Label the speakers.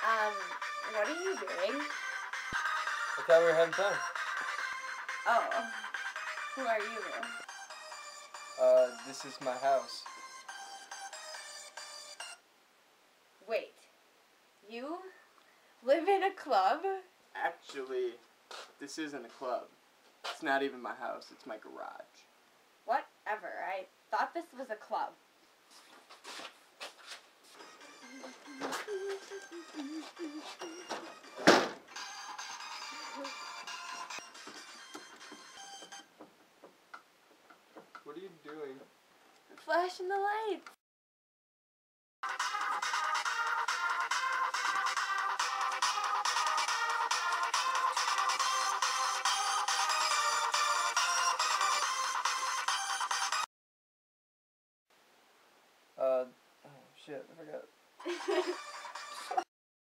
Speaker 1: Um, what are you doing?
Speaker 2: I thought we were having fun.
Speaker 1: Oh, who are you?
Speaker 2: Uh, this is my house.
Speaker 1: Wait, you live in a club?
Speaker 3: Actually, this isn't a club. It's not even my house, it's my garage.
Speaker 1: Whatever. I thought this was a club.
Speaker 2: Doing?
Speaker 1: Flashing the lights.
Speaker 2: Uh, oh shit, I forgot.